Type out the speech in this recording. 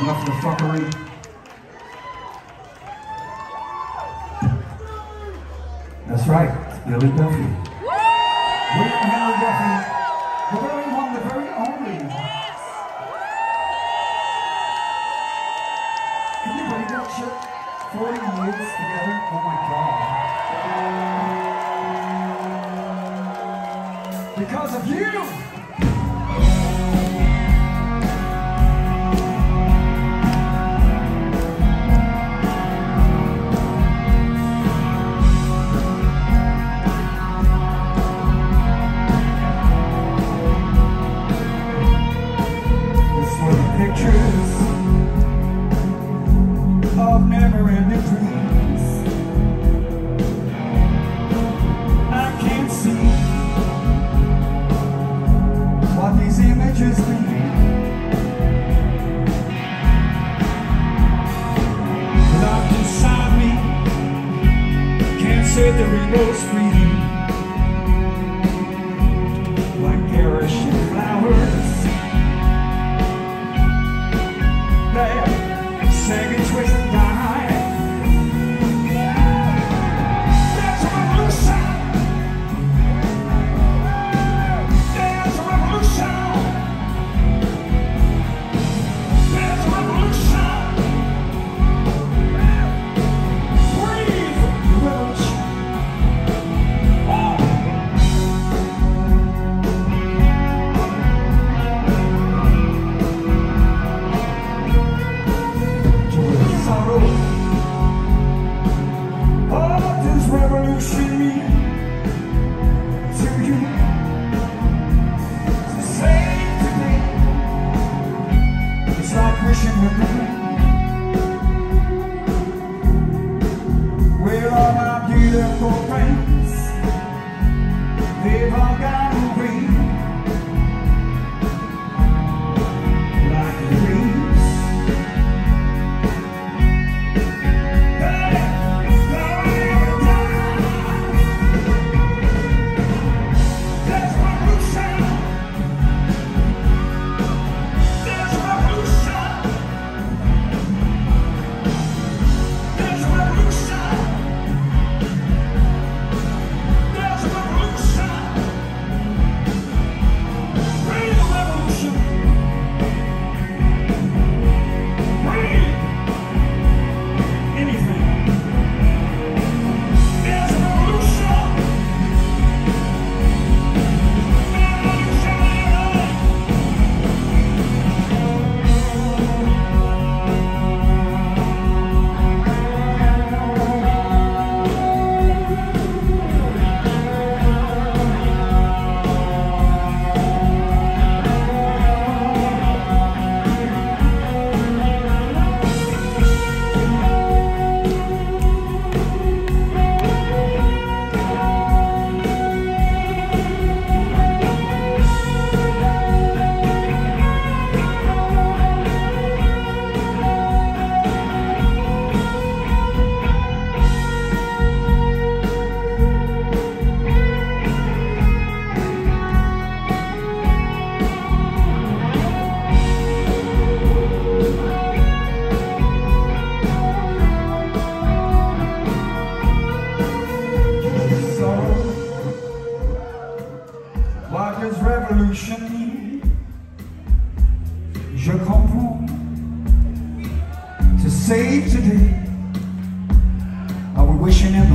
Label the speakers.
Speaker 1: Enough of the fuckery. That's right, it's Billy Duffy. William Henry Duffy, the very one, the very only. Yes. Can you believe that shit? 40 years together? Oh my god. Because of you! most reason. wishing him